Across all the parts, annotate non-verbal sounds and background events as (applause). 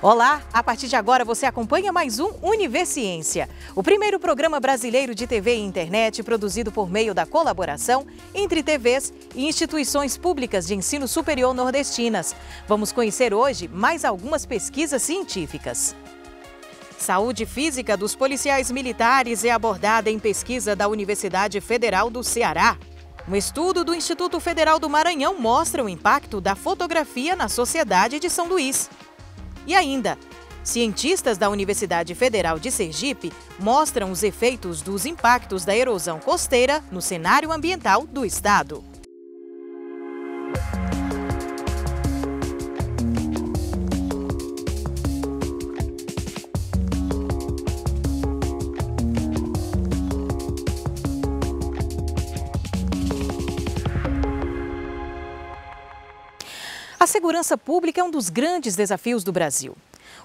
Olá, a partir de agora você acompanha mais um Universiência, o primeiro programa brasileiro de TV e internet produzido por meio da colaboração entre TVs e instituições públicas de ensino superior nordestinas. Vamos conhecer hoje mais algumas pesquisas científicas. Saúde física dos policiais militares é abordada em pesquisa da Universidade Federal do Ceará. Um estudo do Instituto Federal do Maranhão mostra o impacto da fotografia na sociedade de São Luís. E ainda, cientistas da Universidade Federal de Sergipe mostram os efeitos dos impactos da erosão costeira no cenário ambiental do estado. Segurança pública é um dos grandes desafios do Brasil.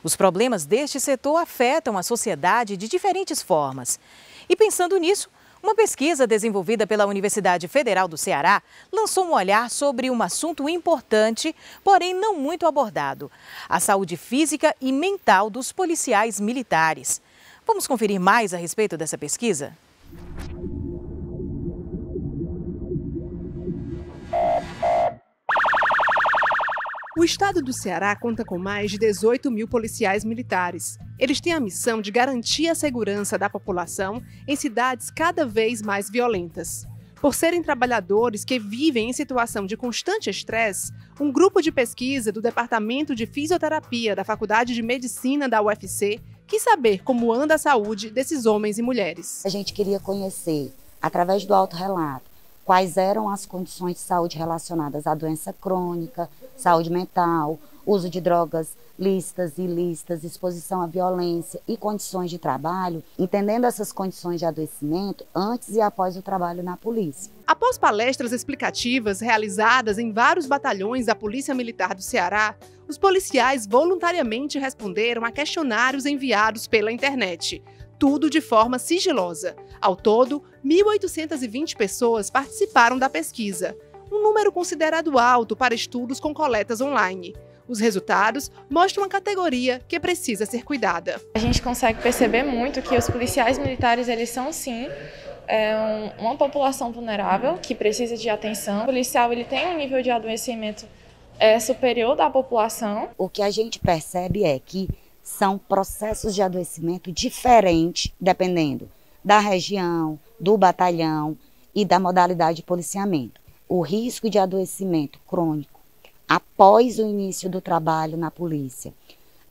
Os problemas deste setor afetam a sociedade de diferentes formas. E pensando nisso, uma pesquisa desenvolvida pela Universidade Federal do Ceará lançou um olhar sobre um assunto importante, porém não muito abordado: a saúde física e mental dos policiais militares. Vamos conferir mais a respeito dessa pesquisa? O estado do Ceará conta com mais de 18 mil policiais militares. Eles têm a missão de garantir a segurança da população em cidades cada vez mais violentas. Por serem trabalhadores que vivem em situação de constante estresse, um grupo de pesquisa do Departamento de Fisioterapia da Faculdade de Medicina da UFC quis saber como anda a saúde desses homens e mulheres. A gente queria conhecer, através do autorrelato, quais eram as condições de saúde relacionadas à doença crônica, saúde mental, uso de drogas lícitas, ilícitas, exposição à violência e condições de trabalho, entendendo essas condições de adoecimento antes e após o trabalho na polícia. Após palestras explicativas realizadas em vários batalhões da Polícia Militar do Ceará, os policiais voluntariamente responderam a questionários enviados pela internet tudo de forma sigilosa. Ao todo, 1.820 pessoas participaram da pesquisa, um número considerado alto para estudos com coletas online. Os resultados mostram uma categoria que precisa ser cuidada. A gente consegue perceber muito que os policiais militares eles são sim é uma população vulnerável que precisa de atenção. O policial ele tem um nível de adoecimento é, superior da população. O que a gente percebe é que são processos de adoecimento diferentes, dependendo da região, do batalhão e da modalidade de policiamento. O risco de adoecimento crônico após o início do trabalho na polícia,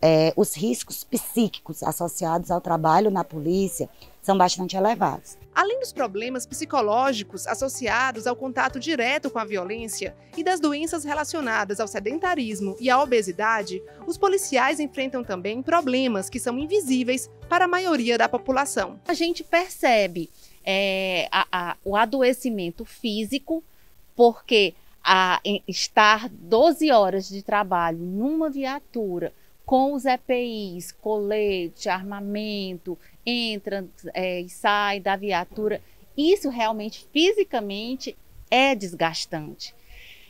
é, os riscos psíquicos associados ao trabalho na polícia são bastante elevados. Além dos problemas psicológicos associados ao contato direto com a violência e das doenças relacionadas ao sedentarismo e à obesidade, os policiais enfrentam também problemas que são invisíveis para a maioria da população. A gente percebe é, a, a, o adoecimento físico, porque a, estar 12 horas de trabalho numa viatura com os EPIs, colete, armamento, entra é, e sai da viatura, isso realmente fisicamente é desgastante.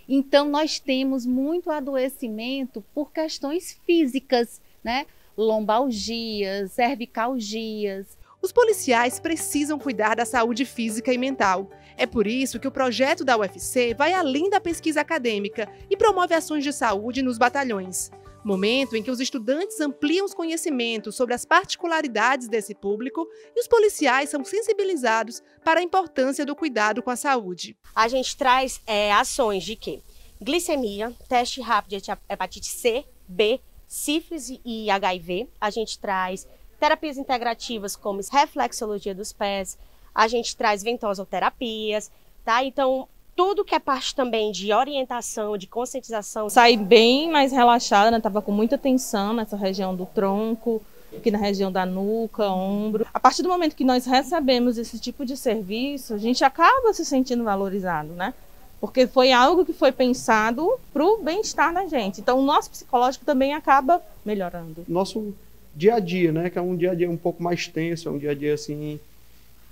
Então, nós temos muito adoecimento por questões físicas, né? Lombalgias, cervicalgias. Os policiais precisam cuidar da saúde física e mental. É por isso que o projeto da UFC vai além da pesquisa acadêmica e promove ações de saúde nos batalhões momento em que os estudantes ampliam os conhecimentos sobre as particularidades desse público e os policiais são sensibilizados para a importância do cuidado com a saúde. A gente traz é, ações de quê? Glicemia, teste rápido de hepatite C, B, sífilis e HIV. A gente traz terapias integrativas como reflexologia dos pés. A gente traz ventosoterapias, tá? Então, tudo que é parte também de orientação, de conscientização. Saí bem mais relaxada, né? Tava com muita tensão nessa região do tronco, aqui na região da nuca, ombro. A partir do momento que nós recebemos esse tipo de serviço, a gente acaba se sentindo valorizado, né? Porque foi algo que foi pensado para o bem-estar da gente. Então, o nosso psicológico também acaba melhorando. Nosso dia a dia, né? Que é um dia a dia um pouco mais tenso, é um dia a dia assim.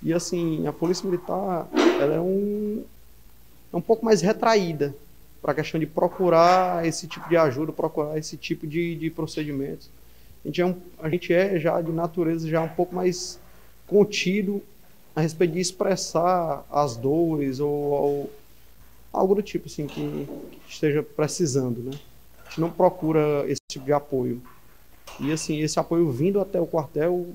E assim, a Polícia Militar, ela é um, é um pouco mais retraída para a questão de procurar esse tipo de ajuda, procurar esse tipo de, de procedimentos. a gente é, um, a gente é já de natureza já um pouco mais contido a respeito de expressar as dores ou, ou algo do tipo assim que, que, esteja precisando, né? A gente não procura esse tipo de apoio. E assim, esse apoio vindo até o quartel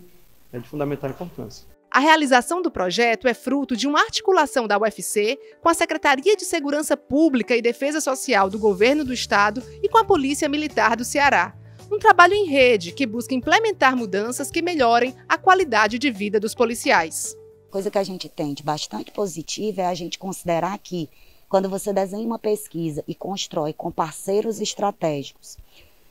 é de fundamental importância. A realização do projeto é fruto de uma articulação da UFC com a Secretaria de Segurança Pública e Defesa Social do Governo do Estado e com a Polícia Militar do Ceará. Um trabalho em rede que busca implementar mudanças que melhorem a qualidade de vida dos policiais. Coisa que a gente tem de bastante positiva é a gente considerar que quando você desenha uma pesquisa e constrói com parceiros estratégicos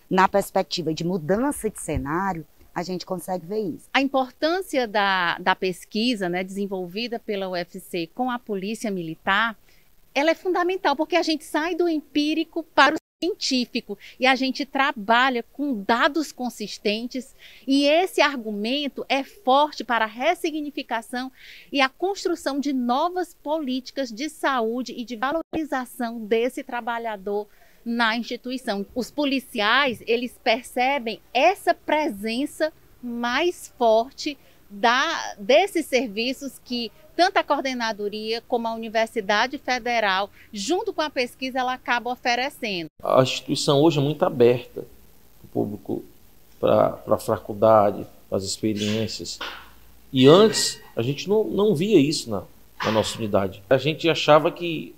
na perspectiva de mudança de cenário, a gente consegue ver isso. A importância da, da pesquisa né, desenvolvida pela UFC com a polícia militar, ela é fundamental, porque a gente sai do empírico para o científico e a gente trabalha com dados consistentes e esse argumento é forte para a ressignificação e a construção de novas políticas de saúde e de valorização desse trabalhador na instituição. Os policiais, eles percebem essa presença mais forte da, desses serviços que tanto a coordenadoria como a Universidade Federal, junto com a pesquisa, ela acaba oferecendo. A instituição hoje é muito aberta para o público, para a faculdade, para as experiências. E antes, a gente não, não via isso na, na nossa unidade. A gente achava que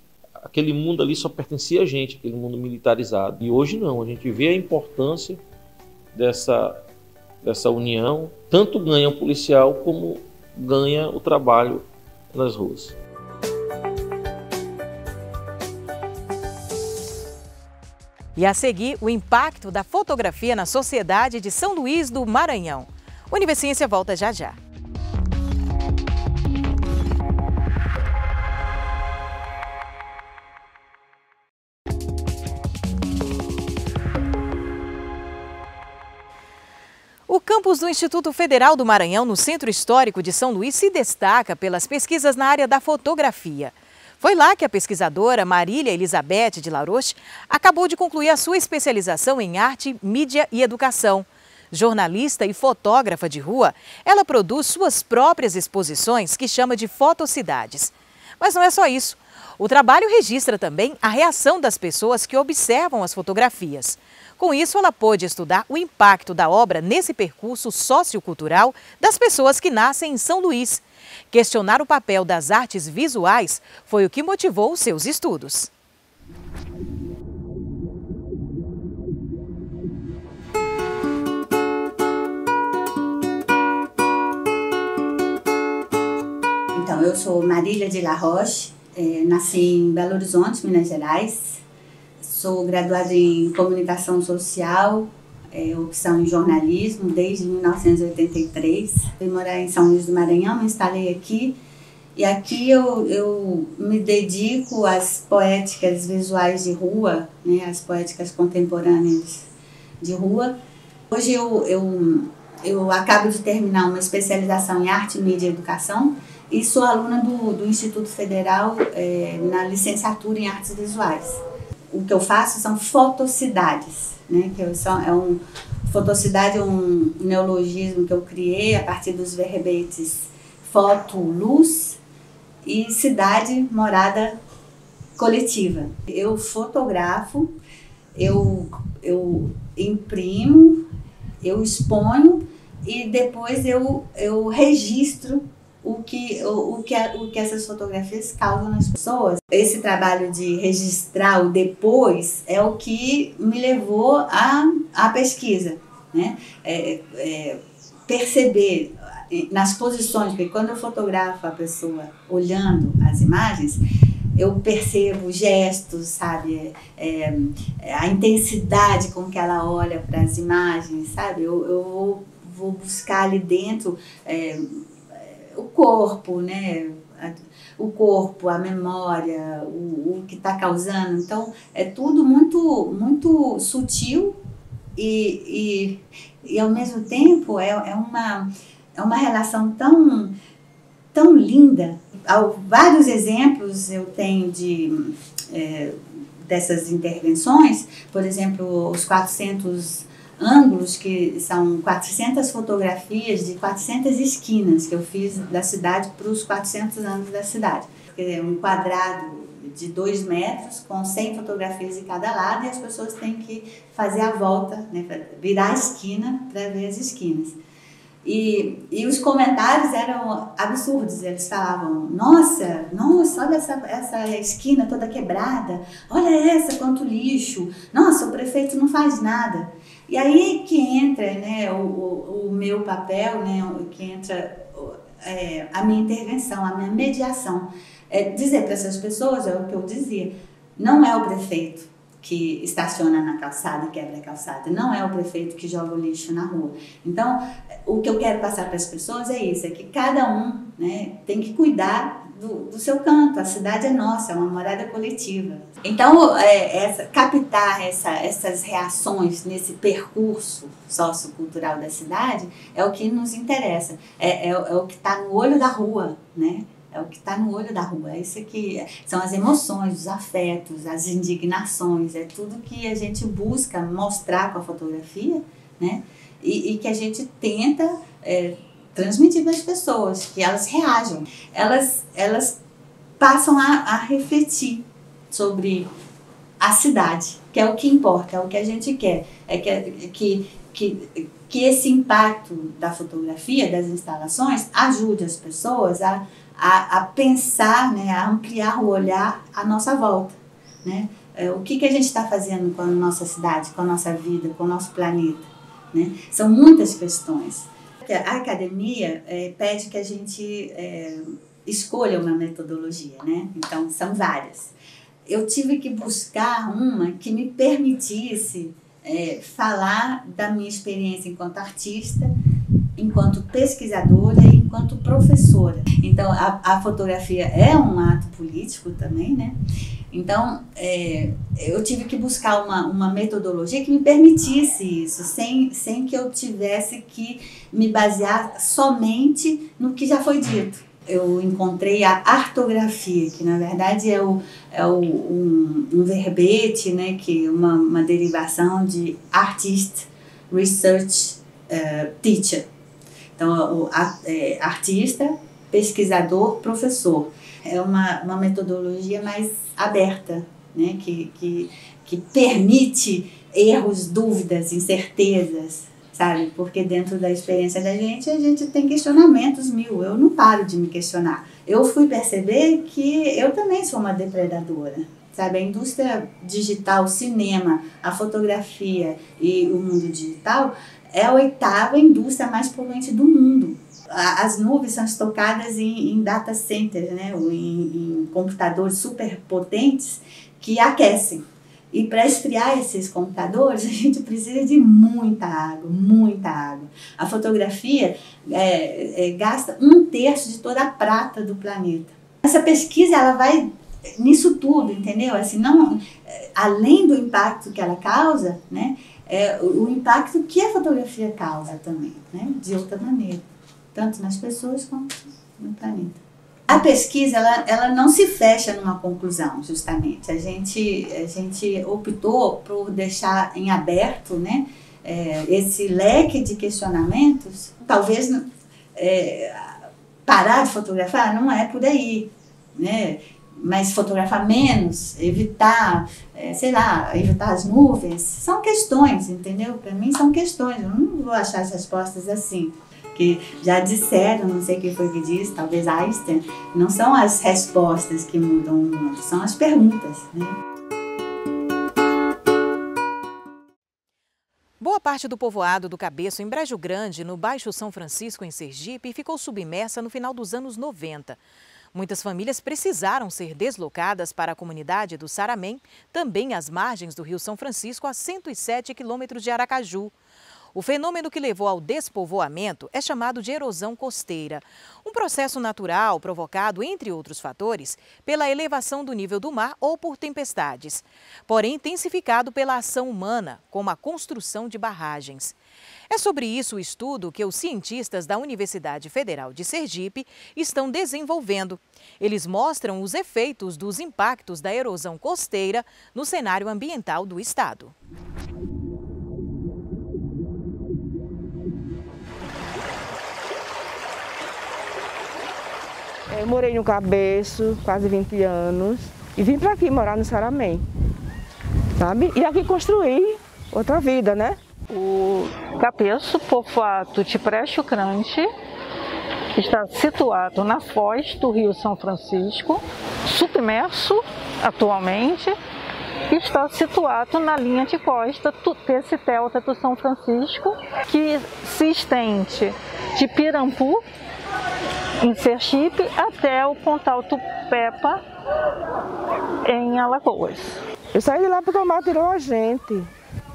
aquele mundo ali só pertencia a gente, aquele mundo militarizado. E hoje não, a gente vê a importância dessa, dessa união. Tanto ganha o policial como ganha o trabalho nas ruas. E a seguir, o impacto da fotografia na sociedade de São Luís do Maranhão. Universiência volta já já. Campus do Instituto Federal do Maranhão, no Centro Histórico de São Luís, se destaca pelas pesquisas na área da fotografia. Foi lá que a pesquisadora Marília Elizabeth de Laroche acabou de concluir a sua especialização em arte, mídia e educação. Jornalista e fotógrafa de rua, ela produz suas próprias exposições que chama de fotocidades. Mas não é só isso. O trabalho registra também a reação das pessoas que observam as fotografias. Com isso, ela pôde estudar o impacto da obra nesse percurso sociocultural das pessoas que nascem em São Luís. Questionar o papel das artes visuais foi o que motivou seus estudos. Então, eu sou Marília de La Roche, é, nasci em Belo Horizonte, Minas Gerais. Sou graduada em comunicação social, é, opção em jornalismo desde 1983. Fui morar em São Luís do Maranhão, me instalei aqui e aqui eu, eu me dedico às poéticas visuais de rua, né, às poéticas contemporâneas de rua. Hoje eu, eu, eu acabo de terminar uma especialização em arte, mídia e educação e sou aluna do, do Instituto Federal é, na licenciatura em artes visuais o que eu faço são fotocidades, né? Que são, é um fotocidade é um neologismo que eu criei a partir dos verbetes foto, luz e cidade, morada coletiva. Eu fotografo, eu, eu imprimo, eu exponho e depois eu, eu registro o que, o, o, que, o que essas fotografias causam nas pessoas. Esse trabalho de registrar o depois é o que me levou à, à pesquisa. Né? É, é, perceber nas posições, porque quando eu fotografo a pessoa olhando as imagens, eu percebo gestos, sabe? É, é, a intensidade com que ela olha para as imagens, sabe? Eu, eu vou, vou buscar ali dentro é, o corpo, né? O corpo, a memória, o, o que está causando. Então, é tudo muito, muito sutil e, e, e ao mesmo tempo é, é, uma, é uma relação tão, tão linda. Há vários exemplos eu tenho de, é, dessas intervenções, por exemplo, os 400 ângulos que são 400 fotografias de 400 esquinas que eu fiz da cidade para os 400 anos da cidade. É um quadrado de 2 metros com 100 fotografias em cada lado e as pessoas têm que fazer a volta, né, virar a esquina para ver as esquinas. E, e os comentários eram absurdos. Eles falavam: Nossa, nossa, olha essa, essa esquina toda quebrada, olha essa, quanto lixo, nossa, o prefeito não faz nada. E aí que entra né, o, o, o meu papel, né, que entra é, a minha intervenção, a minha mediação. É dizer para essas pessoas, é o que eu dizia, não é o prefeito que estaciona na calçada quebra a calçada, não é o prefeito que joga o lixo na rua. Então, o que eu quero passar para as pessoas é isso, é que cada um né, tem que cuidar do, do, seu canto, a cidade é nossa, é uma morada coletiva. Então, é, essa, captar essa, essas reações nesse percurso sociocultural da cidade é o que nos interessa, é, é, é o que está no olho da rua, né? É o que está no olho da rua. É isso que são as emoções, os afetos, as indignações, é tudo que a gente busca mostrar com a fotografia, né? E, e que a gente tenta é, transmitir para as pessoas, que elas reajam. Elas, elas passam a, a refletir sobre a cidade, que é o que importa, é o que a gente quer. É que, que, que, que esse impacto da fotografia, das instalações, ajude as pessoas a a, a pensar, né, a ampliar o olhar à nossa volta. Né? É, o que, que a gente está fazendo com a nossa cidade, com a nossa vida, com o nosso planeta? Né? São muitas questões. A academia é, pede que a gente é, escolha uma metodologia, né? então são várias. Eu tive que buscar uma que me permitisse é, falar da minha experiência enquanto artista, enquanto pesquisadora e enquanto professora. Então, a, a fotografia é um ato político também, né? Então, é, eu tive que buscar uma, uma metodologia que me permitisse isso, sem, sem que eu tivesse que me basear somente no que já foi dito. Eu encontrei a artografia, que na verdade é, o, é o, um, um verbete, né, que uma, uma derivação de Artist Research uh, Teacher. Então, o a, é, artista, pesquisador, professor. É uma, uma metodologia mais aberta, né? que, que, que permite erros, dúvidas, incertezas, sabe? Porque dentro da experiência da gente, a gente tem questionamentos mil. Eu não paro de me questionar. Eu fui perceber que eu também sou uma depredadora. Sabe, a indústria digital, o cinema, a fotografia e o mundo digital é a oitava indústria mais poluente do mundo. As nuvens são estocadas em, em data centers, né, em, em computadores super potentes que aquecem. E para esfriar esses computadores, (laughs) a gente precisa de muita água, muita água. A fotografia é, é, gasta um terço de toda a prata do planeta. Essa pesquisa ela vai nisso tudo, entendeu? Assim, não, além do impacto que ela causa, né, é, o impacto que a fotografia causa também, né? de outra maneira, tanto nas pessoas quanto no planeta. A pesquisa ela, ela não se fecha numa conclusão, justamente. A gente, a gente optou por deixar em aberto né, é, esse leque de questionamentos. Talvez é, parar de fotografar não é por aí. Né? mas fotografar menos, evitar, é, sei lá, evitar as nuvens, são questões, entendeu? Para mim são questões, eu não vou achar as respostas assim. Que já disseram, não sei quem foi que disse, talvez Einstein, não são as respostas que mudam o mundo, são as perguntas, né? Boa parte do povoado do Cabeço, em Brejo Grande, no Baixo São Francisco, em Sergipe, ficou submersa no final dos anos 90. Muitas famílias precisaram ser deslocadas para a comunidade do Saramém, também às margens do Rio São Francisco, a 107 quilômetros de Aracaju. O fenômeno que levou ao despovoamento é chamado de erosão costeira, um processo natural provocado, entre outros fatores, pela elevação do nível do mar ou por tempestades, porém intensificado pela ação humana, como a construção de barragens. É sobre isso o estudo que os cientistas da Universidade Federal de Sergipe estão desenvolvendo. Eles mostram os efeitos dos impactos da erosão costeira no cenário ambiental do estado. Eu morei no Cabeço, quase 20 anos, e vim para aqui morar no Saramém, sabe? E aqui construí outra vida, né? O Cabeço, povoado de Pré-Chucrante, está situado na foz do Rio São Francisco, submerso atualmente, e está situado na linha de costa desse delta do São Francisco, que se estende de Pirambu, em Sergipe, até o Pontal Tupepa, em Alagoas. Eu saí de lá porque o mar tirou a gente,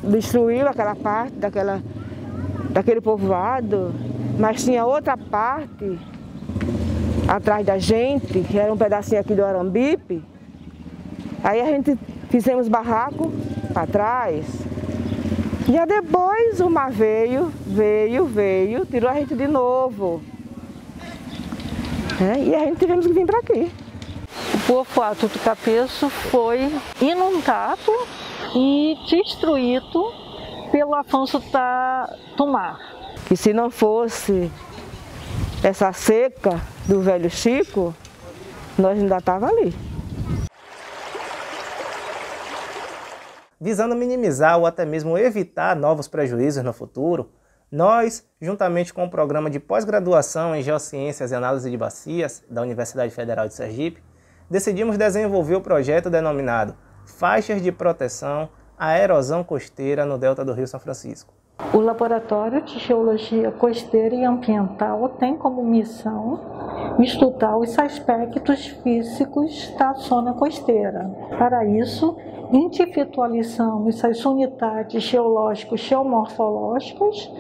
destruiu aquela parte daquela, daquele povoado, mas tinha outra parte atrás da gente, que era um pedacinho aqui do Arambipe. Aí a gente fizemos barraco para trás. E depois o mar veio, veio, veio, tirou a gente de novo. É, e a gente tivemos que vir para aqui. O povoado do Capeço foi inundado e destruído pelo Afonso da, do Mar. E se não fosse essa seca do velho Chico, nós ainda estava ali. Visando minimizar ou até mesmo evitar novos prejuízos no futuro, nós, juntamente com o programa de pós-graduação em Geociências e Análise de Bacias da Universidade Federal de Sergipe, decidimos desenvolver o projeto denominado Faixas de Proteção à Erosão Costeira no Delta do Rio São Francisco. O Laboratório de Geologia Costeira e Ambiental tem como missão estudar os aspectos físicos da zona costeira. Para isso, individualizamos as unidades geológicos geomorfológicas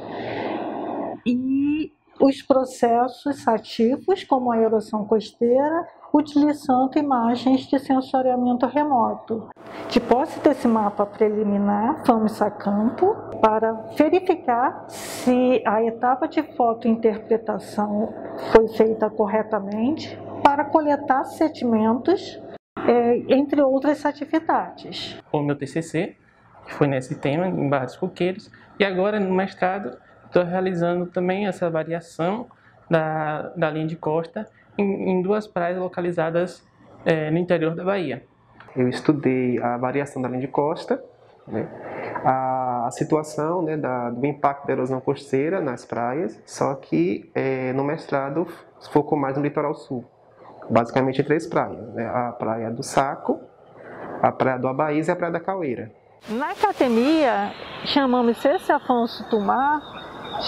e os processos ativos, como a erosão costeira, utilizando imagens de sensoriamento remoto. De posse desse mapa preliminar, vamos a campo para verificar se a etapa de fotointerpretação foi feita corretamente, para coletar sedimentos, é, entre outras atividades. O meu TCC, que foi nesse tema, em Barros Coqueiros, e agora no mestrado estou realizando também essa variação da, da linha de costa em, em duas praias localizadas é, no interior da Bahia. Eu estudei a variação da linha de costa, né, a, a, situação né, da, do impacto da erosão costeira nas praias, só que é, no mestrado focou mais no litoral sul. Basicamente três praias, né, a praia do Saco, a praia do Abaís e a praia da Caueira. Na academia, chamamos esse Afonso Tumar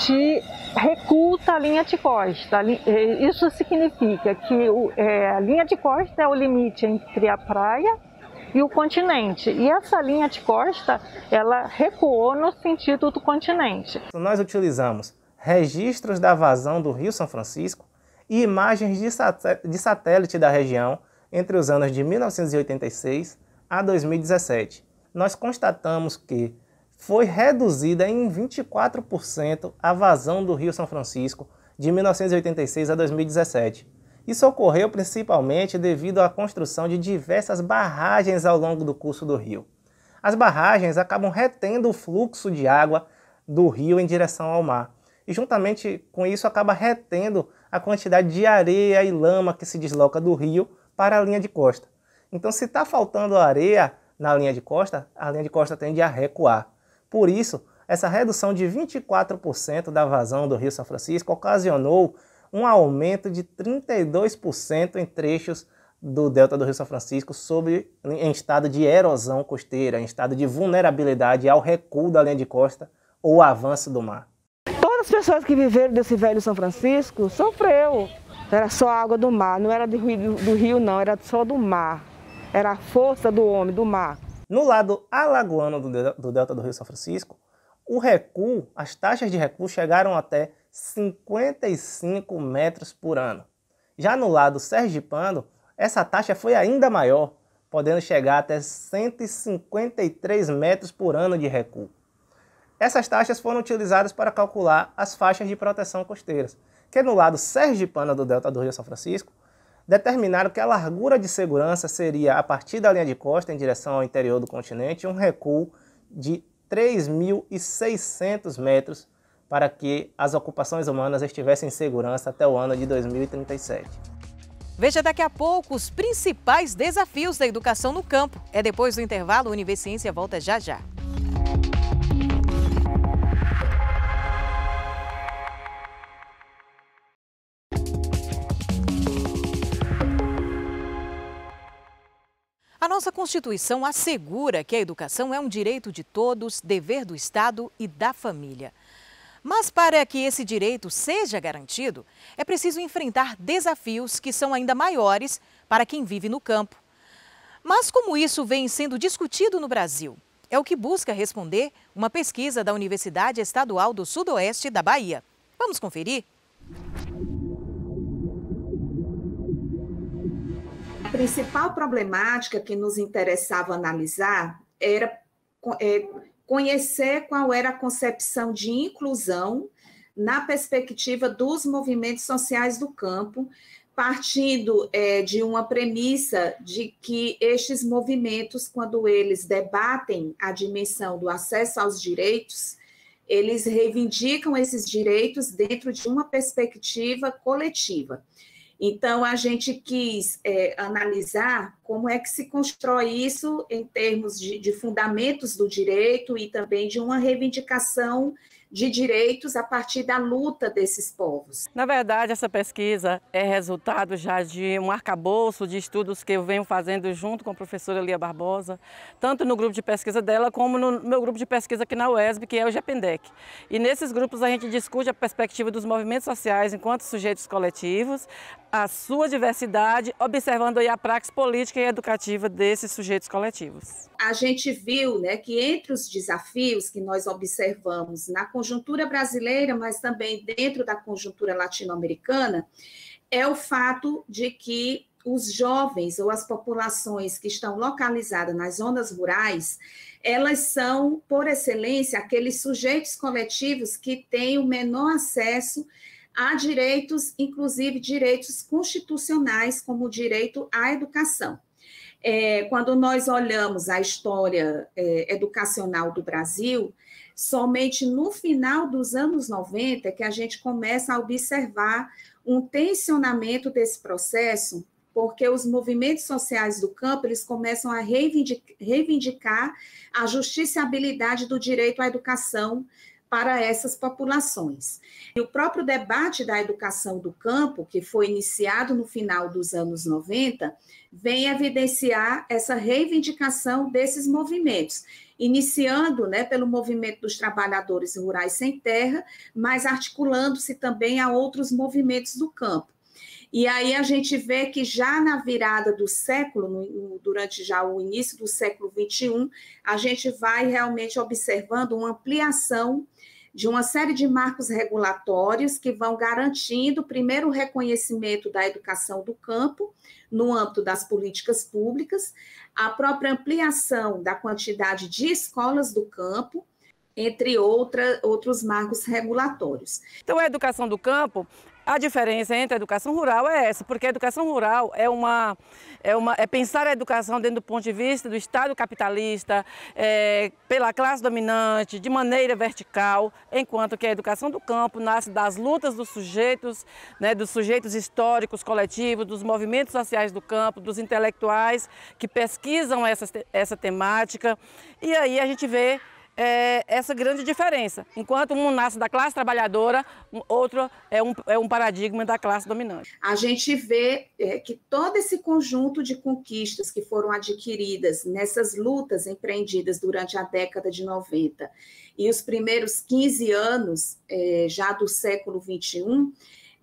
de recuo da linha de costa. É, isso significa que é, a linha de costa é o limite entre a praia e o continente. E essa linha de costa, ela recuou no sentido do continente. Nós utilizamos registros da vazão do Rio São Francisco e imagens de satélite da região entre os anos de 1986 a 2017. Nós constatamos que foi reduzida em 24% a vazão do Rio São Francisco de 1986 a 2017. Isso ocorreu principalmente devido à construção de diversas barragens ao longo do curso do rio. As barragens acabam retendo o fluxo de água do rio em direção ao mar, e juntamente com isso acaba retendo a quantidade de areia e lama que se desloca do rio para a linha de costa. Então, se está faltando areia na linha de costa, a linha de costa tende a recuar. Por isso, essa redução de 24% da vazão do Rio São Francisco ocasionou um aumento de 32% em trechos do delta do Rio São Francisco sobre, em estado de erosão costeira, em estado de vulnerabilidade ao recuo da linha de costa ou avanço do mar. As pessoas que viveram desse velho São Francisco sofreu. Era só água do mar, não era do rio, do rio não, era só do mar. Era a força do homem, do mar. No lado alagoano do delta do Rio São Francisco, o recuo, as taxas de recuo chegaram até 55 metros por ano. Já no lado sergipano, essa taxa foi ainda maior, podendo chegar até 153 metros por ano de recuo. Essas taxas foram utilizadas para calcular as faixas de proteção costeiras, que no lado sergipano do delta do Rio São Francisco determinaram que a largura de segurança seria, a partir da linha de costa em direção ao interior do continente, um recuo de 3.600 metros para que as ocupações humanas estivessem em segurança até o ano de 2037. Veja daqui a pouco os principais desafios da educação no campo. É depois do intervalo, o Universiência volta já já. A nossa Constituição assegura que a educação é um direito de todos, dever do Estado e da família. Mas para que esse direito seja garantido, é preciso enfrentar desafios que são ainda maiores para quem vive no campo. Mas como isso vem sendo discutido no Brasil? É o que busca responder uma pesquisa da Universidade Estadual do Sudoeste da Bahia. Vamos conferir? Principal problemática que nos interessava analisar era é, conhecer qual era a concepção de inclusão na perspectiva dos movimentos sociais do campo, partindo é, de uma premissa de que estes movimentos, quando eles debatem a dimensão do acesso aos direitos, eles reivindicam esses direitos dentro de uma perspectiva coletiva. Então, a gente quis é, analisar como é que se constrói isso em termos de, de fundamentos do direito e também de uma reivindicação de direitos a partir da luta desses povos. Na verdade, essa pesquisa é resultado já de um arcabouço de estudos que eu venho fazendo junto com a professora Lia Barbosa, tanto no grupo de pesquisa dela como no meu grupo de pesquisa aqui na UESB, que é o GEPENDEC. E nesses grupos a gente discute a perspectiva dos movimentos sociais enquanto sujeitos coletivos, a sua diversidade, observando aí a prática política e educativa desses sujeitos coletivos. A gente viu né, que entre os desafios que nós observamos na conjuntura brasileira, mas também dentro da conjuntura latino-americana, é o fato de que os jovens ou as populações que estão localizadas nas zonas rurais, elas são, por excelência, aqueles sujeitos coletivos que têm o menor acesso a direitos, inclusive direitos constitucionais, como o direito à educação. É, quando nós olhamos a história é, educacional do Brasil, somente no final dos anos 90 que a gente começa a observar um tensionamento desse processo, porque os movimentos sociais do campo eles começam a reivindicar, reivindicar a justiciabilidade do direito à educação para essas populações. E o próprio debate da educação do campo, que foi iniciado no final dos anos 90, vem evidenciar essa reivindicação desses movimentos, iniciando né, pelo movimento dos trabalhadores rurais sem terra, mas articulando-se também a outros movimentos do campo. E aí a gente vê que já na virada do século, durante já o início do século XXI, a gente vai realmente observando uma ampliação de uma série de marcos regulatórios que vão garantindo, primeiro, o reconhecimento da educação do campo, no âmbito das políticas públicas, a própria ampliação da quantidade de escolas do campo, entre outra, outros marcos regulatórios. Então, a educação do campo a diferença entre a educação rural é essa, porque a educação rural é uma é, uma, é pensar a educação dentro do ponto de vista do Estado capitalista, é, pela classe dominante, de maneira vertical, enquanto que a educação do campo nasce das lutas dos sujeitos, né, dos sujeitos históricos, coletivos, dos movimentos sociais do campo, dos intelectuais que pesquisam essa, essa temática. E aí a gente vê é, essa grande diferença. Enquanto um nasce da classe trabalhadora, outro é um, é um paradigma da classe dominante. A gente vê é, que todo esse conjunto de conquistas que foram adquiridas nessas lutas empreendidas durante a década de 90 e os primeiros 15 anos é, já do século 21,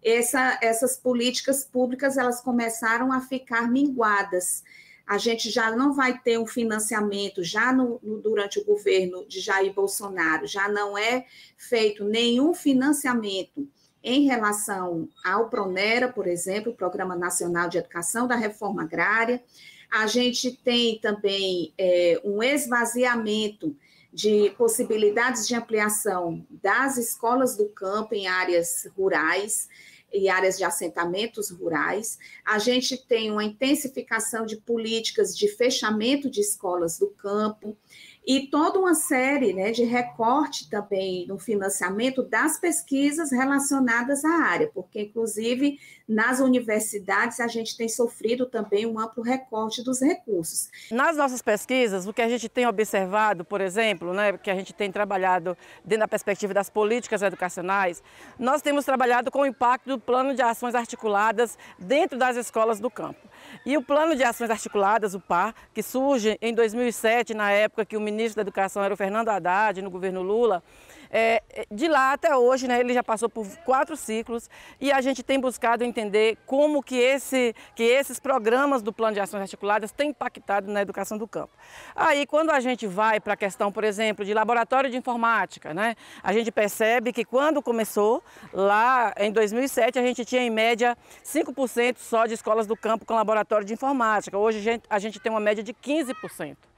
essa, essas políticas públicas elas começaram a ficar minguadas a gente já não vai ter um financiamento, já no, no, durante o governo de Jair Bolsonaro, já não é feito nenhum financiamento em relação ao PRONERA, por exemplo, Programa Nacional de Educação da Reforma Agrária. A gente tem também é, um esvaziamento de possibilidades de ampliação das escolas do campo em áreas rurais e áreas de assentamentos rurais. A gente tem uma intensificação de políticas de fechamento de escolas do campo. E toda uma série né, de recorte também no financiamento das pesquisas relacionadas à área, porque, inclusive, nas universidades a gente tem sofrido também um amplo recorte dos recursos. Nas nossas pesquisas, o que a gente tem observado, por exemplo, né, que a gente tem trabalhado dentro da perspectiva das políticas educacionais, nós temos trabalhado com o impacto do plano de ações articuladas dentro das escolas do campo. E o Plano de Ações Articuladas, o PAR, que surge em 2007, na época que o ministro da Educação era o Fernando Haddad, no governo Lula, é, de lá até hoje, né, ele já passou por quatro ciclos e a gente tem buscado entender como que, esse, que esses programas do Plano de Ações Articuladas têm impactado na educação do campo. Aí, quando a gente vai para a questão, por exemplo, de laboratório de informática, né, a gente percebe que quando começou, lá em 2007, a gente tinha em média 5% só de escolas do campo com laboratório de informática. Hoje a gente, tem uma média de 15%.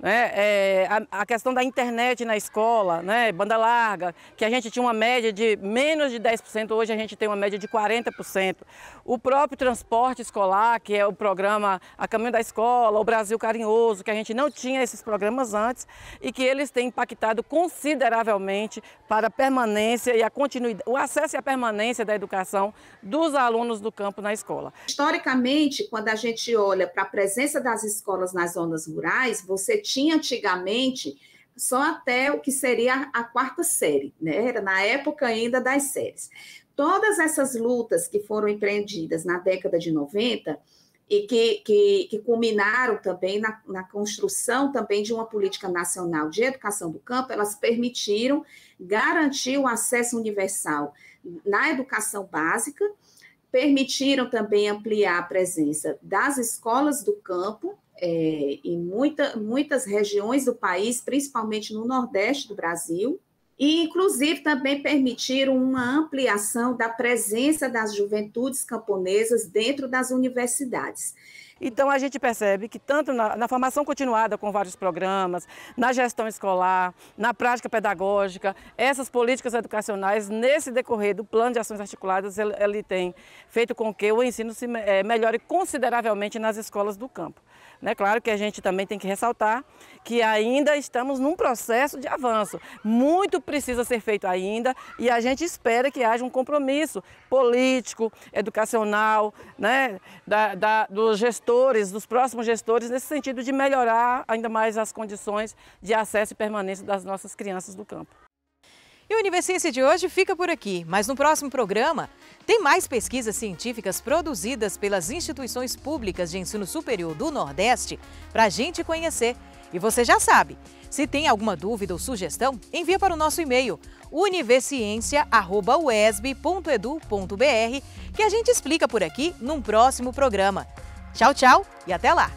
Né? É, a, a, questão da internet na escola, né? banda larga, que a gente tinha uma média de menos de 10%, hoje a gente tem uma média de 40%. O próprio transporte escolar, que é o programa A Caminho da Escola, o Brasil Carinhoso, que a gente não tinha esses programas antes e que eles têm impactado consideravelmente para a permanência e a continuidade, o acesso e a permanência da educação dos alunos do campo na escola. Historicamente, quando a gente olha para a presença das escolas nas zonas rurais, você tinha antigamente só até o que seria a quarta série, né? Era na época ainda das séries. Todas essas lutas que foram empreendidas na década de 90 e que, que, que culminaram também na, na, construção também de uma política nacional de educação do campo, elas permitiram garantir o acesso universal na educação básica, permitiram também ampliar a presença das escolas do campo é, em muita, muitas regiões do país, principalmente no Nordeste do Brasil, e, inclusive, também permitiram uma ampliação da presença das juventudes camponesas dentro das universidades. Então, a gente percebe que tanto na, na, formação continuada com vários programas, na gestão escolar, na prática pedagógica, essas políticas educacionais, nesse decorrer do plano de ações articuladas, ele, ele tem feito com que o ensino se é, melhore consideravelmente nas escolas do campo. Né? Claro que a gente também tem que ressaltar que ainda estamos num processo de avanço. Muito precisa ser feito ainda e a gente espera que haja um compromisso político, educacional, né? da, da, dos gestores, dos próximos gestores, nesse sentido de melhorar ainda mais as condições de acesso e permanência das nossas crianças do campo. E o Universiência de hoje fica por aqui, mas no próximo programa tem mais pesquisas científicas produzidas pelas instituições públicas de ensino superior do Nordeste para a gente conhecer. E você já sabe, se tem alguma dúvida ou sugestão, envia para o nosso e-mail universiência.uesb.edu.br que a gente explica por aqui num próximo programa. Tchau, tchau e até lá!